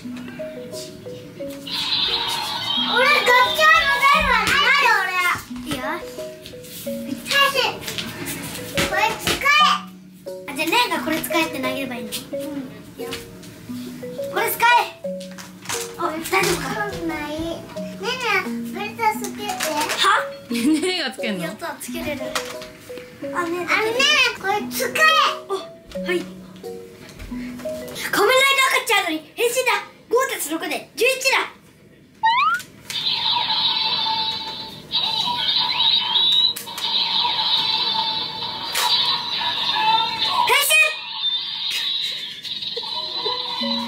これ使え。あじゃあねえがこれ使えって投げればいいの。うんいいよ これ使え。あ大丈夫かないねえねえベルトつけて。は？ねねがつけんのやったつけれるあねあねえこれ使え。おはい。仮面ライダーカッチャードに。変身だ。5.6で11だ。変身。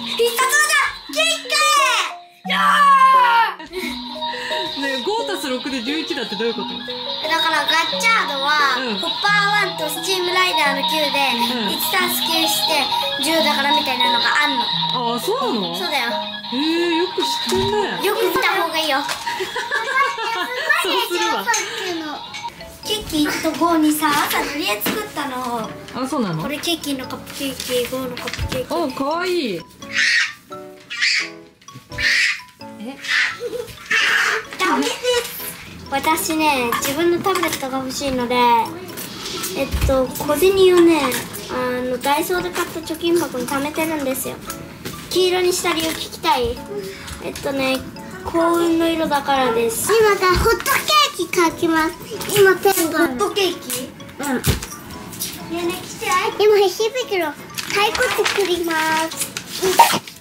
必殺技キック。やね5たす6で11だってどういうこと？だからガッチャードは、うん。ホッパー1とスチームライダーの9でうん。1たす9して10だからみたいなのがあんの。ああそうなの？そうだよえー、よく知ってんね。よく見た方がいいよ。そうするわ。ケーキ1と5にさ朝塗り絵作ったの？あそうなの？これケーキのカップケーキ5のカップケーキ。あかわいい。え？ダメです。私ね自分のタブレットが欲しいのでえっと小銭をねあのダイソーで買った貯金箱に貯めてるんですよ黄色にした理由聞きたい？えっとね幸運の色だからです。今からホットケーキ描きます。今ペンがホットケーキ？うん。ねえねえ来て。今ひ袋太鼓作ります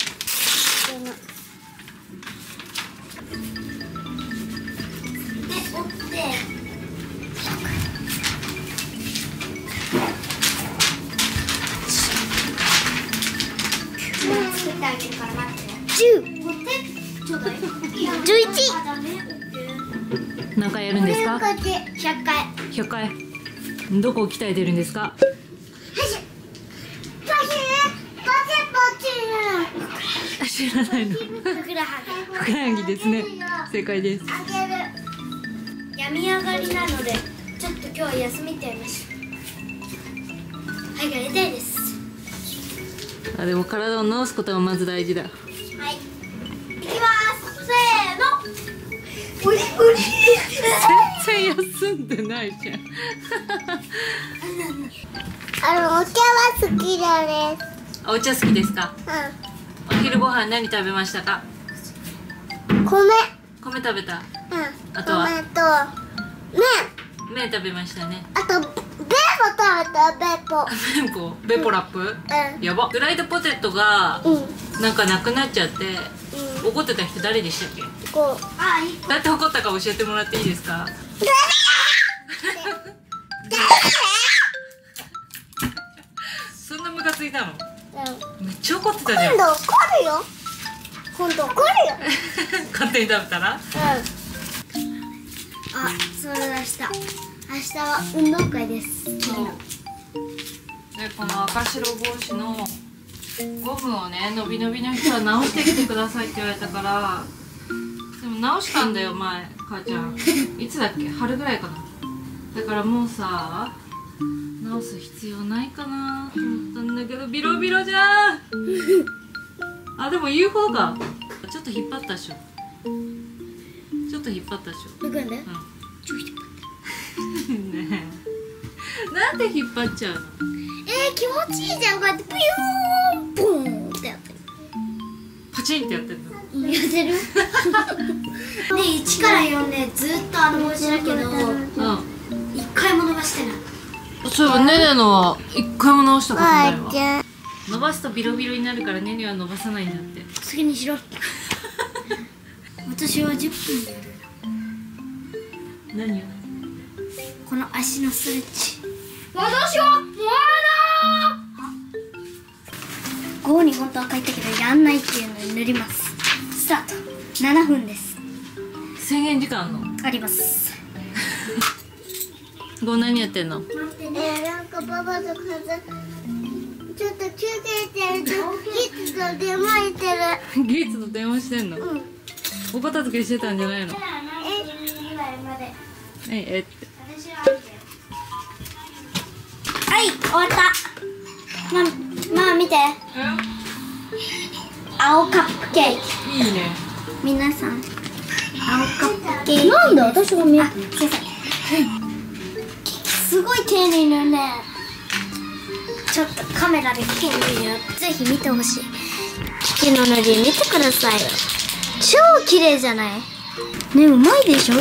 るんですか百回。100回。どこを鍛えてるんですか？知らないの。ふくらはぎ。ですね。正解です。病み上がりなのでちょっと今日は休みってやりました。はいが痛いです。あでも体を治すことがまず大事だ。はい。いきます。せーの。うりうり全然休んでないじゃん。あのお茶は好きだねお茶好きですか？うお昼ご飯何食べましたか？ん米。米食べた？うん。あとは？米と麺。麺食べましたね。あとベーコ食べたベーコ麺こベポラップ？うん。やば。フライドポテトがうん。なんかなくなっちゃってうん。怒ってた人誰でしたっけ？こう。あいい。どうやって怒ったか教えてもらっていいですか？そんなムカついたの？うん。めっちゃ怒ってたじゃん。今度怒るよ。今度怒るよ。勝手に食べたら？うん。あそうだした明日は運動会です。そう。でこの赤白帽子のゴムをね伸び伸びの人は直してきてくださいって言われたから直したんだよ前母ちゃん。いつだっけ？春ぐらいかな。だからもうさ直す必要ないかなと思ったんだけどビロビロじゃん。あでも言う方がちょっと引っ張ったでしょ。ちょっと引っ張ったでしょ。うん。ねえ。なんで引っ張っちゃうの？えー、気持ちいいじゃん。こうやってピューンポーンパチンってやってんの。やってる？ね1から4ねずっとあの帽子だけどうん一回も伸ばしてない。そういえばねねのは一回も直したことないわ。ゃ伸ばすとビロビロになるからねねは伸ばさないんだって。次にしろ。私は10分でやる。何を？この足のストレッチ。私は5に本当は書いたけどやんないっていうのに塗ります。スタート。7分です。制限時間の？あります。ご何やってんの？えー、なんかパパと風ちょっと休憩してるといつと出まいてる。ギーツと電話してんの？うん。お片付けしてたんじゃないの？えええって。私ははい終わった。ままあ見て。あ青カップケーキ。いいね。皆さん。青カップケーキ。なんで私が見えすいません。すごい丁寧なね。ちょっとカメラでケーキよぜひ見てほしい。キキの塗り見てください。よ超綺麗じゃない？ねうまいでしょ？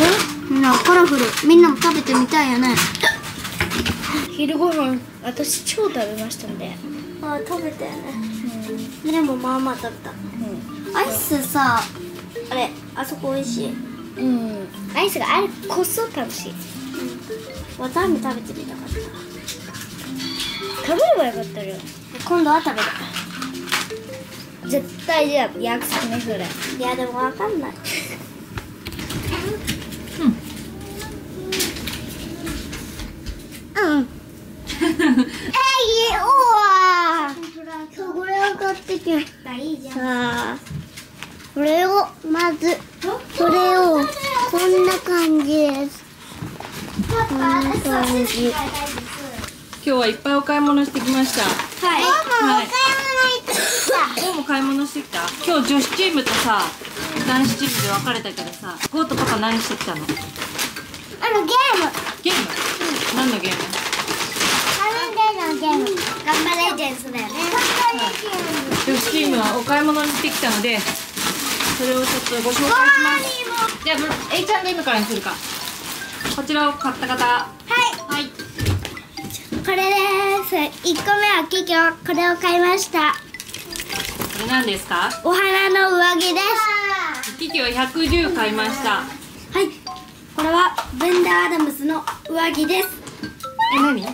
みんなカラフル。みんなも食べてみたいよね。昼ご飯私超食べましたんであ食べたよねでもまあまあ食べた。アイスさあれあそこ美味しい？うん。アイスがあれこそ楽しい。わたあめ食べてみたかった。食べればよかったよ。今度は食べる。絶対じゃあ約束ねそれ。いやでもわかんないうんうんえいおわこれを買ってきましたいいじゃんさあこれをまずこれをこんな感じです。こんな感じ。今日はいっぱいお買い物してきました。はい。はい。た今日も買い物してきた？今日女子チームとさ男子チームで分かれたけどさゴーとパパ何してきたの？あのゲーム。ゲーム、何のゲーム？のゲームガンバレジェンスだよね。女子チームはお買い物にしてきたのでそれをちょっとご紹介します。じゃあ A ちゃんゲームからにするか。こちらを買った方。はい。はい。これです。1個目はキキョこれを買いました。これ何ですか？お花の上着です。キキは110買いました。はい。これはベンダーアダムスの上着です。え何？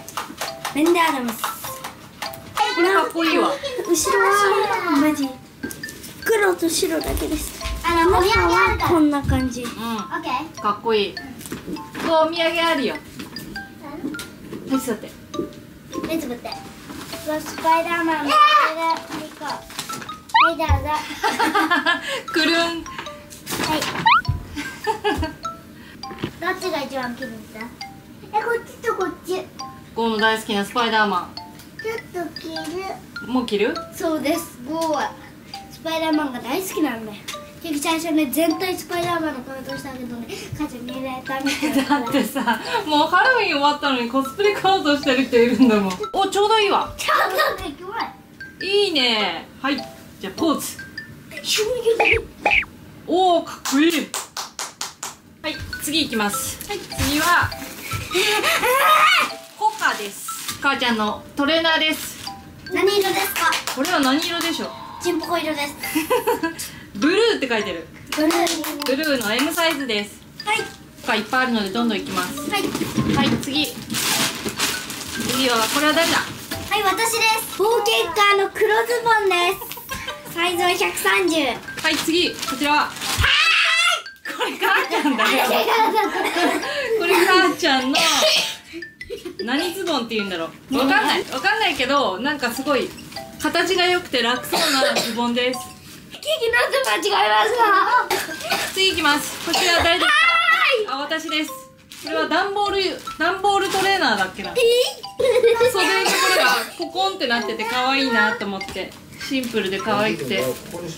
ベンダーアダムスこれかっこいいわ後ろはマジ黒と白だけですあの中はこんな感じうんオッケーかっこいいここお土産あるよはい座って目つぶってスパイダーマンのこれが2個はいどうぞくるんはいどっちが一番気に入ったえこっちとこっちゴーの大好きなスパイダーマっと着る。ンもう着る？そうです。ゴーはスパイダーマンが大好きなんだよ結局最初ね全体スパイダーマンの格好したけどね れたみたいなだってさもうハロウィン終わったのにコスプレ買おうとしてる人いるんだもん。おちょうどいいわ。ちょっとできないいいね。はい。じゃあポーズ。おおかっこいい。はい次いきます、はい、次は ホカです。母ちゃんのトレーナーです。何色ですか？これは何色でしょう？チンポコ色です。ブルーって書いてる。ブルー。ブルーの M サイズです。はい。他いっぱいあるのでどんどんいきます。はい。はい次。次はこれは誰だ？はい私です。冒険家の黒ズボンです。サイズは130はい次。こちら。はこれ母ちゃんだよ。これ母ちゃんの何ズボンって言うんだろう。わかんない。わかんないけどなんかすごい形が良くて楽そうなズボンです。ケーキなんで間違えました。次いきます。こちら誰ですか？あ私です。これは段ボール段ボールトレーナーだっけな。袖のところがポコンってなってて可愛いなと思って。シンプルで可愛くて。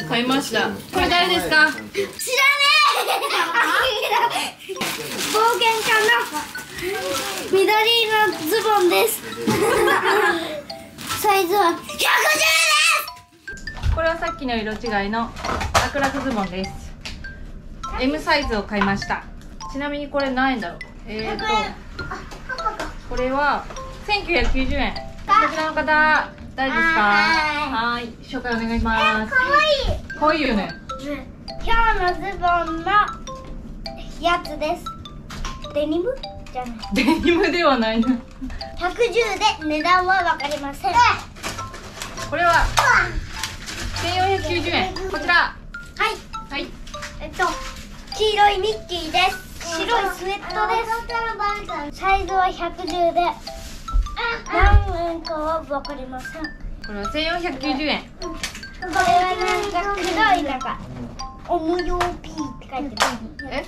買いました。これ誰ですか？知らねえ。冒険家の緑のズボンです。サイズは150です。これはさっきの色違いの楽々ズボンです。M サイズを買いました。ちなみにこれ何円だろう？えーとこれは1990円。こちらの方誰ですか？はい。紹介お願いします。かわいい。可愛いよね。今日のズボンのやつです。デニム？じゃないデニムではないな。110で値段はわかりません。これは1490円。こちら。はい。はい。えっと黄色いミッキーです。白いスウェットです。サイズは110で何円かはわかりませんここれは1490円れはなんか黒いなんかオムヨーピーって書いてあるえ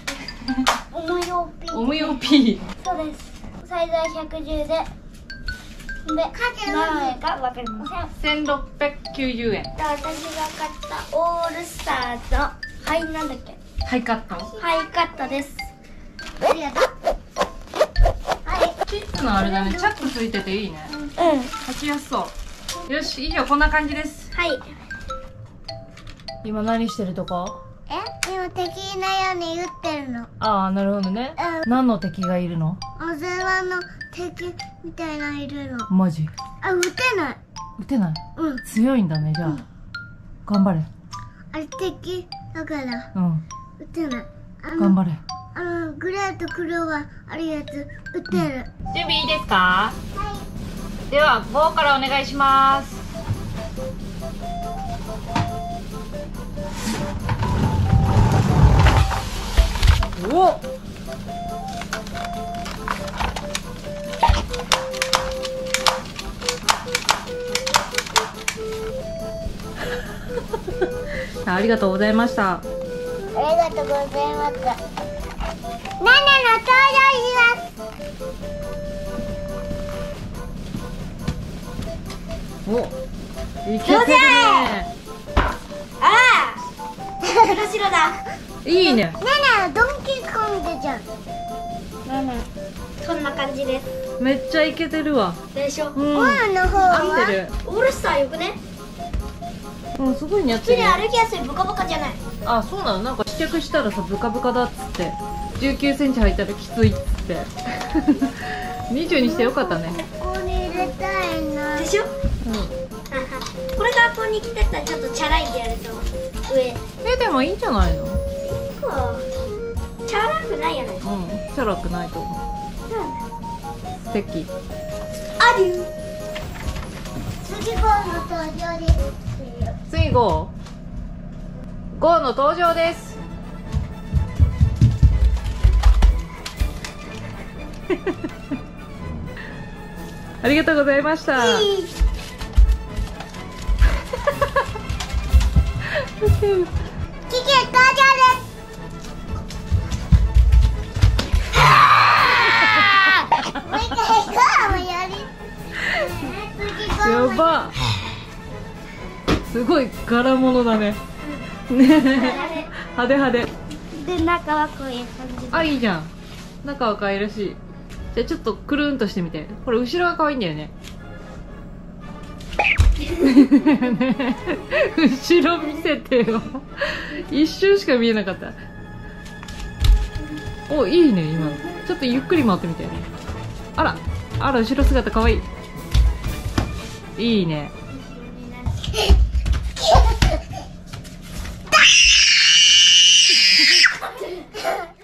オムヨーピーオムヨーピー。そうです。サイズは110で何円かわかりません？1690円。で私が買った。オールスターの。はいなんだっけ？はいカットハイカットです。ありがとう。はい。キッズのあれだね。チャックついてていいね。うん。履きやすそう。よし以上こんな感じです。はい。今何してるとこ？え今敵いないように打ってるの？ああなるほどね。うん。何の敵がいるの？小沢の敵みたいなのいるの。マジ？あ打てない。撃てない？うん。強いんだねじゃあ、頑張れ。あれ敵だから。うん。打てない。頑張れ。あのグレーと黒はあるやつ打てる、準備いいですか？では5からお願いしますおっ。ありがとうございました。ありがとうございます。ナナの登場します。おいけてるね。ああ。黒白だいいね。ナナドンキーコングじゃん。ナナそんな感じです。めっちゃいけてるわ。でしょ、うん。ゴーの方合ってる。オールスターよくね？うんすごい似合っ普通てる。よに歩きやすいブカブカじゃない？あそうなの？なんか試着したらさブカブカだっつって。1 9センチ履いたらきついっつって。20にしてよかったね。ここに入れたいな。でしょ？うこれ学校に来てたらちょっとチャラいってやると上。んえでもいいんじゃないの？チャラくないやない。チャラくないと思う。素敵。ある次号の登場です次ゴーの登場です。ありがとうございました。キキ 登場ですもう一回行こうもうやば。すごい柄物だね。ね 派手派手。で中はこういう感じあいいじゃん。中は可愛らしい。じゃあちょっとくるんとしてみて。これ後ろが可愛いんだよねね。後ろ見せてよ。一瞬しか見えなかった。おいいね今の。ちょっとゆっくり回ってみてあらあら後ろ姿可愛い。いいね。